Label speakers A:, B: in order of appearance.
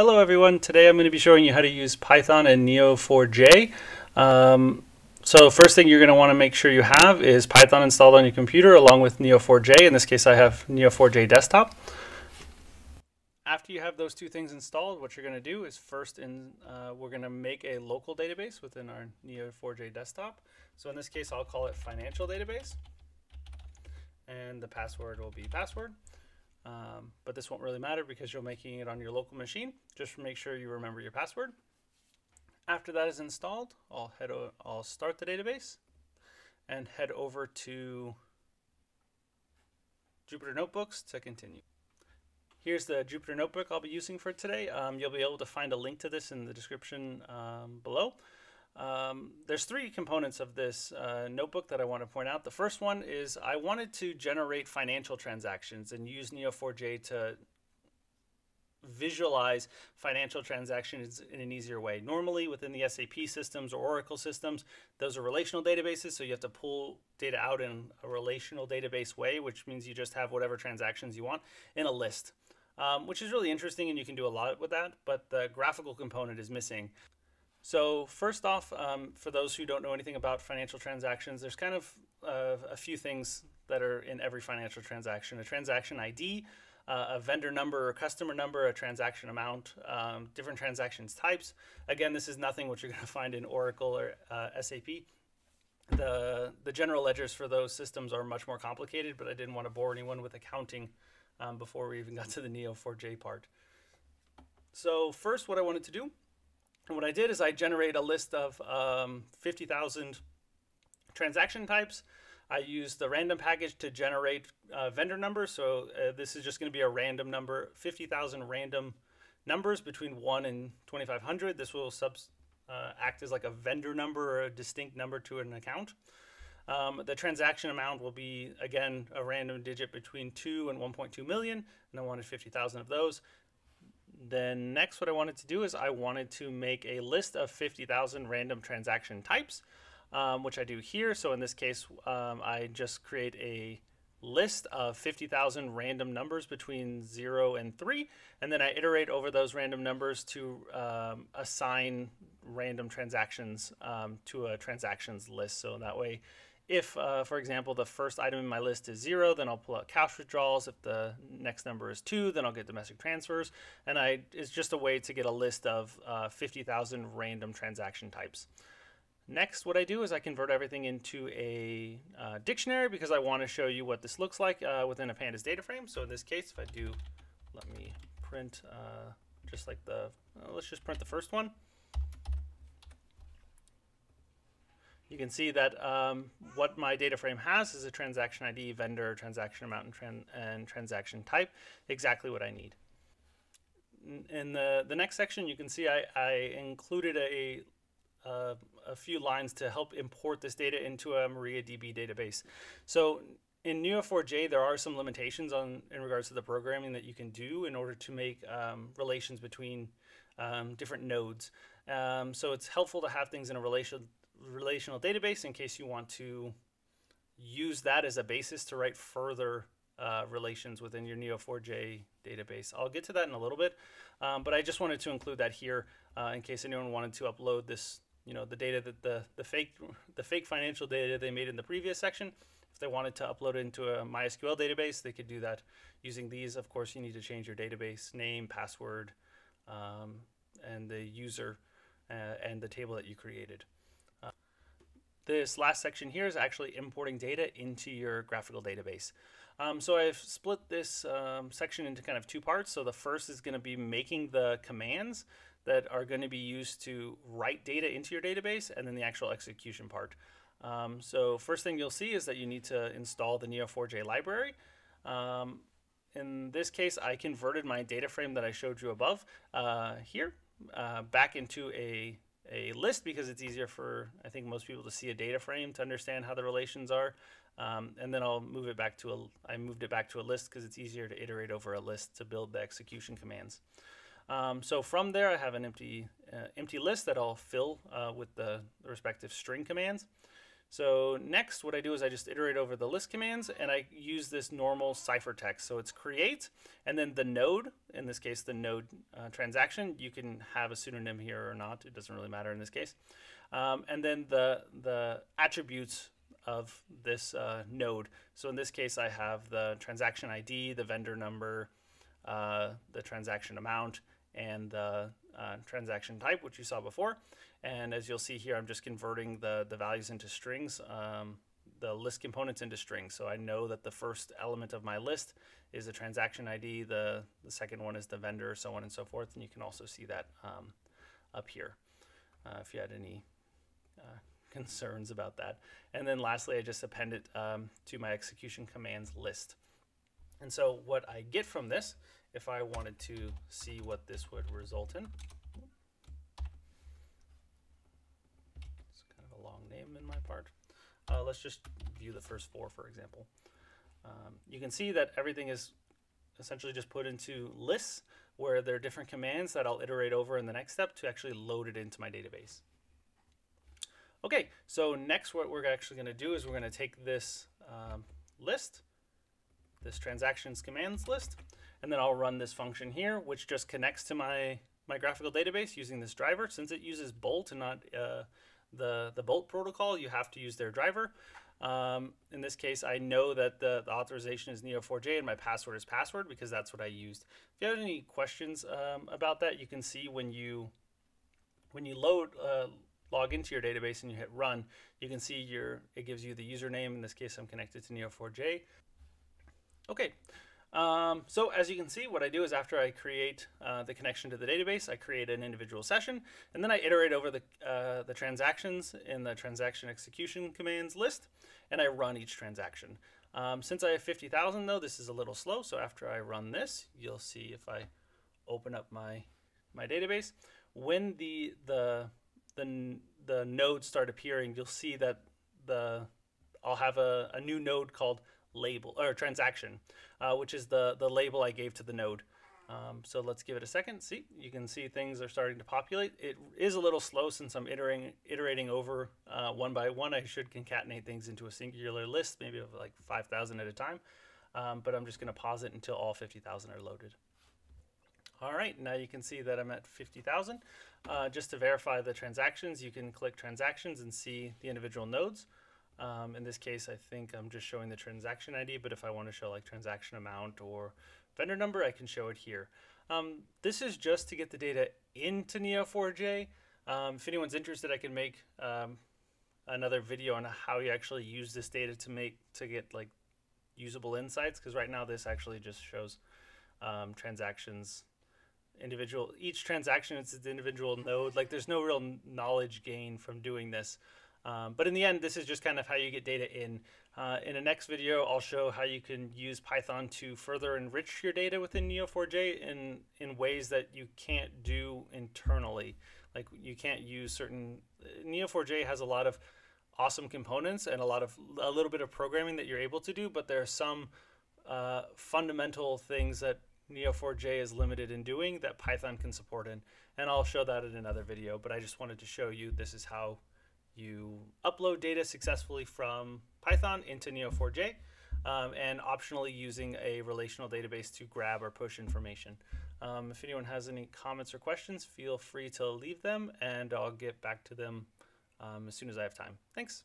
A: Hello everyone, today I'm going to be showing you how to use Python and Neo4j. Um, so first thing you're going to want to make sure you have is Python installed on your computer along with Neo4j. In this case I have Neo4j desktop. After you have those two things installed, what you're going to do is first in, uh, we're going to make a local database within our Neo4j desktop. So in this case I'll call it financial database and the password will be password. Um, but this won't really matter because you're making it on your local machine. Just make sure you remember your password. After that is installed, I'll head I'll start the database and head over to Jupyter Notebooks to continue. Here's the Jupyter Notebook I'll be using for today. Um, you'll be able to find a link to this in the description um, below. Um, there's three components of this uh, notebook that I want to point out. The first one is I wanted to generate financial transactions and use Neo4j to visualize financial transactions in an easier way. Normally within the SAP systems or Oracle systems, those are relational databases, so you have to pull data out in a relational database way, which means you just have whatever transactions you want in a list. Um, which is really interesting and you can do a lot with that, but the graphical component is missing. So first off, um, for those who don't know anything about financial transactions, there's kind of uh, a few things that are in every financial transaction. A transaction ID, uh, a vendor number or customer number, a transaction amount, um, different transactions types. Again, this is nothing what you're going to find in Oracle or uh, SAP. The, the general ledgers for those systems are much more complicated, but I didn't want to bore anyone with accounting um, before we even got to the Neo4j part. So first what I wanted to do and what I did is I generate a list of um, 50,000 transaction types. I used the random package to generate uh, vendor numbers. So uh, this is just going to be a random number, 50,000 random numbers between 1 and 2,500. This will uh, act as like a vendor number or a distinct number to an account. Um, the transaction amount will be, again, a random digit between 2 and 1.2 million, and I wanted 50,000 of those. Then next what I wanted to do is I wanted to make a list of 50,000 random transaction types, um, which I do here. So in this case, um, I just create a list of 50,000 random numbers between 0 and 3, and then I iterate over those random numbers to um, assign random transactions um, to a transactions list. So in that way if, uh, for example, the first item in my list is zero, then I'll pull out cash withdrawals. If the next number is two, then I'll get domestic transfers. And I it's just a way to get a list of uh, 50,000 random transaction types. Next, what I do is I convert everything into a uh, dictionary because I want to show you what this looks like uh, within a pandas data frame. So in this case, if I do, let me print uh, just like the, let's just print the first one. You can see that um, what my data frame has is a transaction ID, vendor, transaction amount, and, tran and transaction type, exactly what I need. In the, the next section, you can see I, I included a, a, a few lines to help import this data into a MariaDB database. So in Neo4j, there are some limitations on in regards to the programming that you can do in order to make um, relations between um, different nodes. Um, so it's helpful to have things in a relation relational database in case you want to use that as a basis to write further uh, relations within your Neo4j database. I'll get to that in a little bit, um, but I just wanted to include that here uh, in case anyone wanted to upload this, you know, the data that the, the fake the fake financial data they made in the previous section. If they wanted to upload it into a MySQL database, they could do that using these. Of course, you need to change your database name, password, um, and the user uh, and the table that you created. This last section here is actually importing data into your graphical database. Um, so I've split this um, section into kind of two parts. So the first is going to be making the commands that are going to be used to write data into your database and then the actual execution part. Um, so first thing you'll see is that you need to install the Neo4j library. Um, in this case, I converted my data frame that I showed you above uh, here uh, back into a a list because it's easier for I think most people to see a data frame to understand how the relations are. Um, and then I'll move it back to a, I moved it back to a list because it's easier to iterate over a list to build the execution commands. Um, so from there I have an empty, uh, empty list that I'll fill uh, with the, the, respective string commands. So next, what I do is I just iterate over the list commands and I use this normal Cypher text. So it's create and then the node, in this case, the node uh, transaction. You can have a pseudonym here or not. It doesn't really matter in this case. Um, and then the, the attributes of this uh, node. So in this case, I have the transaction ID, the vendor number, uh, the transaction amount, and the uh, transaction type, which you saw before. And as you'll see here, I'm just converting the, the values into strings, um, the list components into strings. So I know that the first element of my list is the transaction ID, the, the second one is the vendor, so on and so forth. And you can also see that um, up here uh, if you had any uh, concerns about that. And then lastly, I just append it um, to my execution commands list. And so what I get from this, if I wanted to see what this would result in, it's kind of a long name in my part. Uh, let's just view the first four, for example. Um, you can see that everything is essentially just put into lists where there are different commands that I'll iterate over in the next step to actually load it into my database. Okay, so next what we're actually going to do is we're going to take this um, list, this transactions commands list, and then I'll run this function here, which just connects to my, my graphical database using this driver. Since it uses Bolt and not uh, the, the Bolt protocol, you have to use their driver. Um, in this case, I know that the, the authorization is Neo4j and my password is password because that's what I used. If you have any questions um, about that, you can see when you when you load uh, log into your database and you hit run, you can see your it gives you the username. In this case, I'm connected to Neo4j. Okay. Um, so as you can see, what I do is after I create uh, the connection to the database, I create an individual session, and then I iterate over the, uh, the transactions in the transaction execution commands list, and I run each transaction. Um, since I have 50,000 though, this is a little slow, so after I run this, you'll see if I open up my, my database, when the, the the the nodes start appearing, you'll see that the I'll have a, a new node called label or transaction, uh, which is the the label I gave to the node. Um, so let's give it a second. See, you can see things are starting to populate. It is a little slow since I'm iterating iterating over uh, one by one. I should concatenate things into a singular list, maybe of like 5,000 at a time. Um, but I'm just going to pause it until all 50,000 are loaded. All right, now you can see that I'm at 50,000. Uh, just to verify the transactions, you can click transactions and see the individual nodes. Um, in this case, I think I'm just showing the transaction ID, but if I want to show like transaction amount or vendor number, I can show it here. Um, this is just to get the data into Neo4j. Um, if anyone's interested, I can make um, another video on how you actually use this data to make to get like usable insights. Because right now this actually just shows um, transactions individual each transaction it's an individual node like there's no real knowledge gain from doing this um, but in the end this is just kind of how you get data in uh, in a next video I'll show how you can use Python to further enrich your data within Neo4j in in ways that you can't do internally like you can't use certain Neo4j has a lot of awesome components and a lot of a little bit of programming that you're able to do but there are some uh, fundamental things that Neo4j is limited in doing that Python can support in. And I'll show that in another video, but I just wanted to show you this is how you upload data successfully from Python into Neo4j um, and optionally using a relational database to grab or push information. Um, if anyone has any comments or questions, feel free to leave them and I'll get back to them um, as soon as I have time. Thanks.